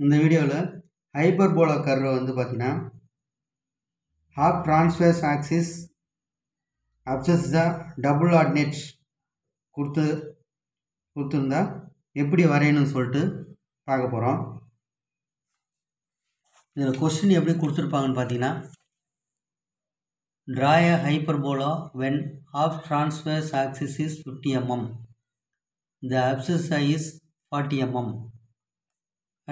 இந்த வீடியோவில் ஹைப்பர்போலா கர்வை வந்து பார்த்தீங்கன்னா half transverse axis abscissa double ordinate கொடுத்து கொடுத்துருந்தா எப்படி வரையணும்னு சொல்லிட்டு பார்க்க போகிறோம் இதில் கொஸ்டின் எப்படி கொடுத்துருப்பாங்கன்னு பார்த்தீங்கன்னா draw a when half half axis is is 50 mm. The abscissa is 40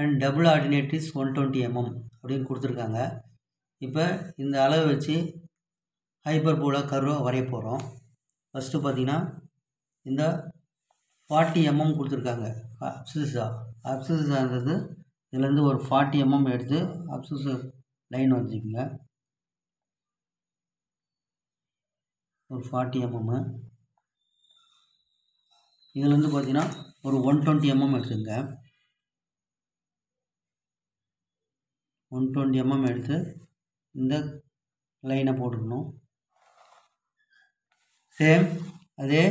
and double double ordinate is 120 mm அப்படின்னு கொடுத்துருக்காங்க. இப்போ இந்த அளவு வச்சு ஹைப்பர்போலா கர்வை வரைய போகிறோம் ஃபஸ்ட்டு பார்த்தீங்கன்னா இந்த ஃபார்ட்டி எம்எம் mm கொடுத்துருக்காங்க. அப்சிசா அப்சிசான்றது இதுலேருந்து ஒரு ஃபார்ட்டி எம்எம் mm எடுத்து அப்சிஸ் லைன் வச்சுக்கோங்க. ஒரு ஃபார்ட்டி எம்எம்மு இதுலேருந்து பார்த்தீங்கன்னா ஒரு ஒன் டுவெண்ட்டி எம்எம் எடுத்துங்க ஒன் டுவெண்ட்டி எம்எம் எடுத்து இந்த லைனை போட்டுக்கணும். சேம் அதே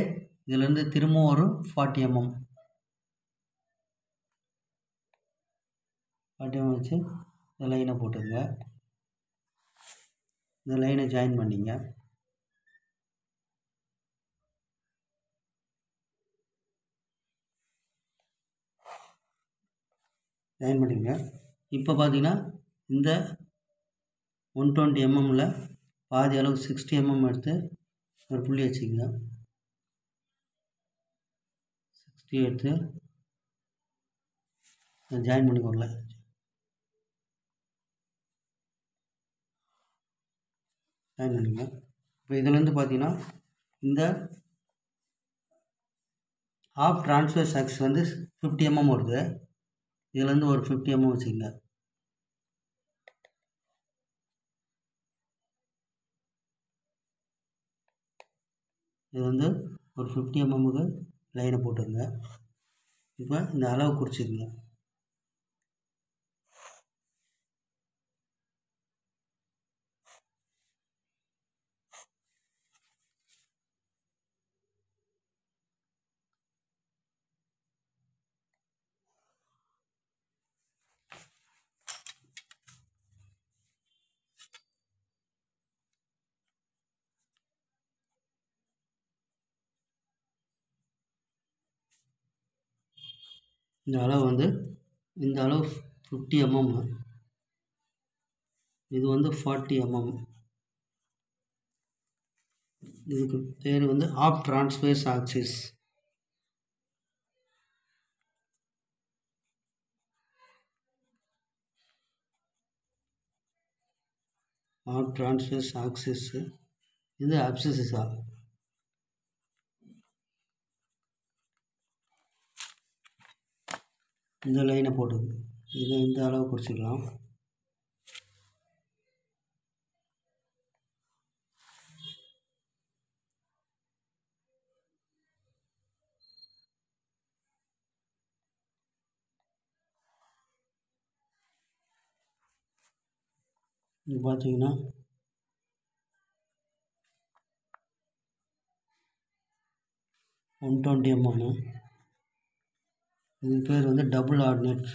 இதுலேருந்து திரும்பவும் ஒரு ஃபார்ட்டி எம்எம் ஃபார்ட்டி எம்எம் வச்சு இந்த லைனை போட்டுங்க. இந்த லைனை ஜாயின் பண்ணிங்க. ஜாயின் பண்ணிங்க. இப்போ பார்த்தீங்கன்னா இந்த ஒன் டுவெண்ட்டி எம்எம்மில் பாதி அளவு சிக்ஸ்டி எம்எம் எடுத்து ஒரு புள்ளி வச்சுக்கோங்க. சிக்ஸ்டி எடுத்து ஜாயின் பண்ணிக்கோங்கள. ஜாயின் பண்ணிங்க இப்போ இதுலேருந்து பார்த்தீங்கன்னா இந்த ஆஃப் ட்ரான்ஸ்ஃபர் சக்ஸ் வந்து ஃபிஃப்டி எம்எம் வருது. இதுலேருந்து ஒரு ஃபிஃப்டி எம்எம் வச்சுக்கோங்க. இது வந்து ஒரு ஃபிஃப்டி எம்எம்முக்கு லைனை போட்டுருங்க இப்போ இந்த அளவு குறிச்சிக்கங்க இந்த அளவு வந்து இந்த அளவு ஃபிஃப்டி எம்எம் இது வந்து ஃபார்ட்டி எம்எம் இதுக்கு பேர் வந்து half transverse axis half transverse axis இது அப்சிஸா இந்த லைனை போட்டுது இதை இந்த அளவு குறிச்சிக்கலாம் இங்கே பார்த்தீங்கன்னா ஒன் டுவெண்ட்டி எம்எம்மு இதுக்கு பேர் வந்து டபுள் ஆர்டினேட்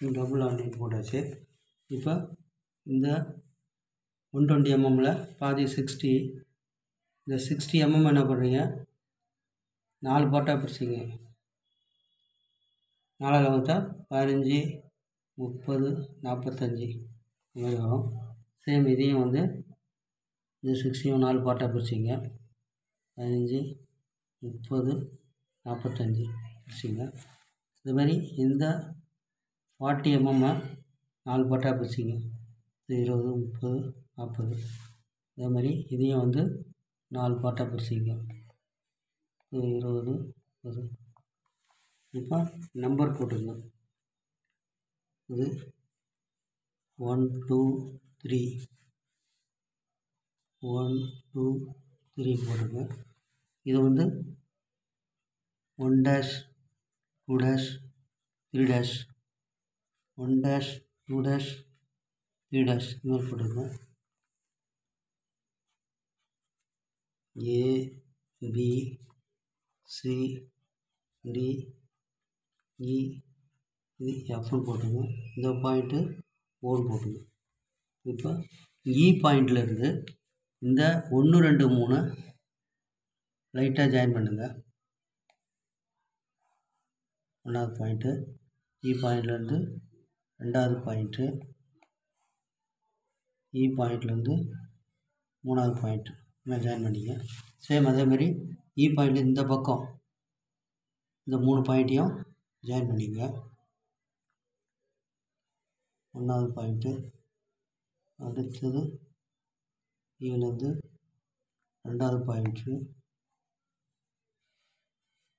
டபுள் ஆர்டினேட் போட்டாச்சு. இப்போ இந்த ஒன் டுவெண்ட்டி எம்எம்மில் பாதி சிக்ஸ்டி இந்த சிக்ஸ்டி எம்எம் என்ன பண்ணுறீங்க நாலு பாட்டாக பிரிச்சிங்க நாலாவது வந்தா பதினஞ்சு முப்பது நாற்பத்தஞ்சி இந்த மாதிரி வரும். சேம் இதையும் வந்து இந்த சிக்ஸ்டியும் நாலு பாட்டாக பிரிச்சிங்க. பதினஞ்சு முப்பது நாற்பத்தஞ்சி பிரிச்சிங்க. இது மாதிரி இந்த ஃபார்ட்டி எம்எம்மை நாலு பாட்டாக பிரிச்சிங்க. இருபது முப்பது நாற்பது அதே மாதிரி இதையும் வந்து நாலு பாட்டாக பிரிச்சிங்க. இருபது முப்பது இப்போ நம்பர் போட்டுருங்க இது one two three one two three போட்டுருங்க இது வந்து one dash two dash three dash one dash two dash three dash இது மாதிரி போட்டுருங்க A B C D E இது எஃப்னு போட்டுங்க. இந்த பாயிண்ட்டு ஓன்னு போட்டுங்க. இப்போ e இ பாயிண்ட்லேருந்து இந்த ஒன்று ரெண்டு மூணு லைட்டாக ஜாயின் பண்ணுங்கள் ஒன்றாவது பாயிண்ட்டு e இ பாயிண்ட்லேருந்து ரெண்டாவது பாயிண்ட்டு இ பாயிண்ட்லேருந்து மூணாவது பாயிண்ட்டு இதில் ஜாயின் பண்ணிங்க. சேம் அதேமாதிரி இ e பாயிண்ட்லேருந்து இந்த பக்கம் இந்த மூணு பாயிண்ட்டையும் ஜாயின் பண்ணிங்க. ஒன்றாவது பாயிண்ட்டு அடுத்தது இதுலேருந்து ரெண்டாவது பாயிண்ட்டு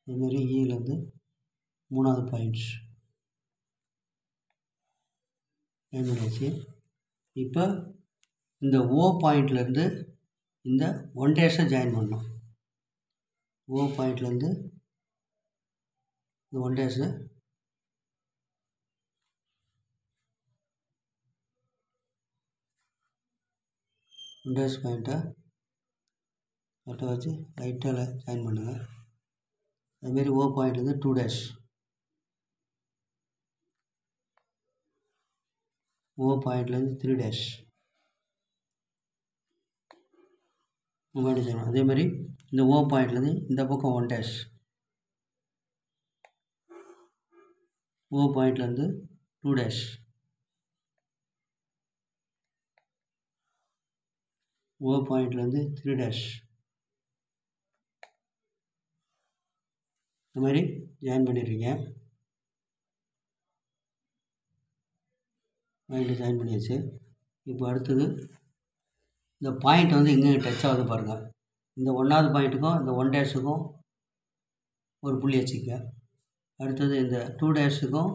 இதுமாரி ஈலேருந்து e மூணாவது பாயிண்ட்ஸ் ஜாயின் பண்ணியாச்சு. இப்போ இந்த ஓ பாயிண்ட்லேருந்து இந்த ஒன் டேஷை ஜாயின் பண்ணணும். ஓ பாயிண்ட்லேருந்து இந்த ஒன் டேஸு ஒன் டேஸ் பாயிண்ட்டை கரெக்டாக வச்சு லைட்டாக ஜாயின் பண்ணுங்கள் அதுமாரி ஓ பாயிண்ட்லேருந்து டூ டேஷ் ஓ பாயிண்ட்லேருந்து த்ரீ டேஷ் பாயிண்ட் செய்யணும் அதேமாதிரி இந்த ஓ பாயிண்ட்லேருந்து இந்த பக்கம் ஒன் டேஷ் ஓ பாயிண்ட்லேருந்து டூ டேஷ் ஓ பாயிண்ட்லேருந்து த்ரீ டேஷ் இந்த மாதிரி ஜாயின் பண்ணிடுறீங்க பாயிண்ட்டு ஜாயின் பண்ணியாச்சு. இப்போ அடுத்தது இந்த பாயிண்ட் வந்து எங்கே டச் ஆகுது பாருங்கள் இந்த ஒன்றாவது பாயிண்ட்டுக்கும் இந்த ஒன் டேஷுக்கும் ஒரு புள்ளி வச்சுக்க அடுத்தது இந்த டூ டேஷுக்கும்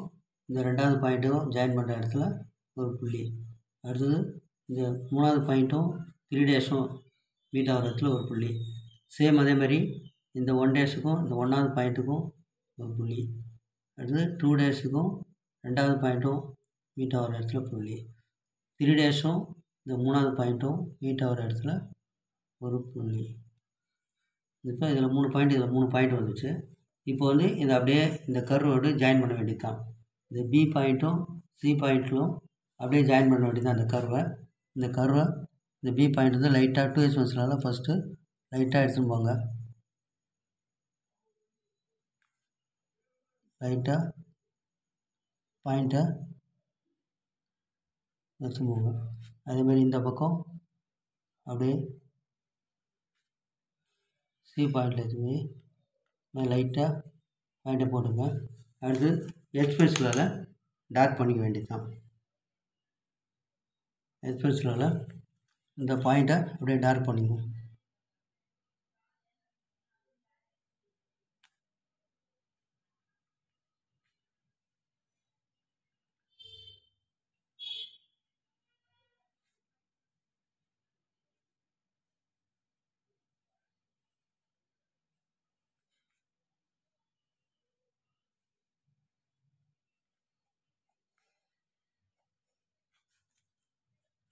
இந்த ரெண்டாவது பாயிண்ட்டுக்கும் ஜாயின் பண்ணுற இடத்துல ஒரு புள்ளி. அடுத்தது இந்த மூணாவது பாயிண்ட்டும் த்ரீ டேஷும் மீட் ஆகிற இடத்துல ஒரு புள்ளி. சேம் அதே மாதிரி இந்த ஒன் டேஷுக்கும் இந்த ஒன்றாவது பாயிண்ட்டுக்கும் ஒரு புள்ளி. அடுத்தது டூ டேஸுக்கும் ரெண்டாவது பாயிண்ட்டும் மீட் ஆகிற இடத்துல புள்ளி. த்ரீ டேஸும் இந்த மூணாவது பாயிண்ட்டும் மீட் ஆகிற இடத்துல ஒரு புள்ளி. இப்போ இதில் மூணு பாயிண்ட் இதில் மூணு பாயிண்ட் வந்துச்சு. இப்போ வந்து இதை அப்படியே இந்த கர்வோடு ஜாயின் பண்ண வேண்டியது தான் இந்த பி பாயிண்ட்டும் சி பாயிண்ட்டும் அப்படியே ஜாயின் பண்ண வேண்டியது தான் அந்த கர்வை இந்த கர்வை இந்த பி பாயிண்ட் வந்து லைட்டாக டூ ஹெச் மசிலால் ஃபஸ்ட்டு லைட்டாக எடுத்துன்னு போங்க. லைட்டாக பாயிண்ட்டை எடுத்துன்னு போங்க. அதேமாதிரி இந்த பக்கம் அப்படியே சி பாயிண்டில் எதுவுமே லைட்டாக பாயிண்ட்டை போட்டுங்க அடுத்து ஹெச் பென்சிலால் டார்க் பண்ணிக்க வேண்டியது தான் பென்சிலால் இந்த பாயிண்ட்டை அப்படியே டார்க் பண்ணிக்கணும்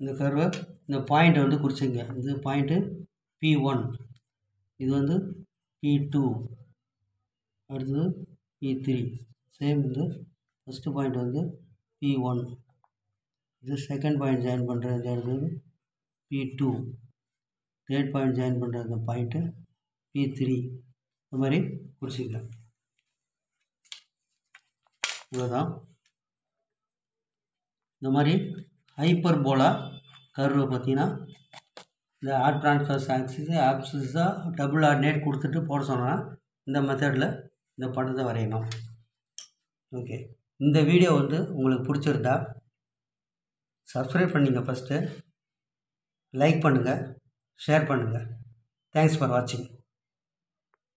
இந்த கர்வை இந்த பாயிண்ட்டை வந்து குறிச்சிங்க. இது பாயிண்ட்டு பி ஒன் இது வந்து பி டூ அடுத்தது பி த்ரீ சேம் வந்து ஃபஸ்ட்டு பாயிண்ட் வந்து பி ஒன் இது செகண்ட் பாயிண்ட் ஜாயின் பண்ணுற இந்த இடத்துல P two third point join பண்ணுற அந்த பாயிண்ட்டு பி த்ரீ இந்த மாதிரி குறிச்சிக்கலாம் இவ்வளோதான் இந்த மாதிரி ஹைப்பர் போலா பார்த்தீங்கன்னா இந்த ஆர்ட் ட்ரான்ஸ்ஃபர்ஸ் ஆக்சிஸ் ஆப்சிஸாக டபுள் ஆர்டினேட் கொடுத்துட்டு போட சொன்னால் இந்த மெத்தடில் இந்த படத்தை வரையணும். ஓகே இந்த வீடியோ வந்து உங்களுக்கு பிடிச்சிருந்தா சப்ஸ்கிரைப் பண்ணிங்க ஃபஸ்ட்டு லைக் பண்ணுங்கள் ஷேர் பண்ணுங்கள் தேங்க்ஸ் ஃபார் வாட்சிங்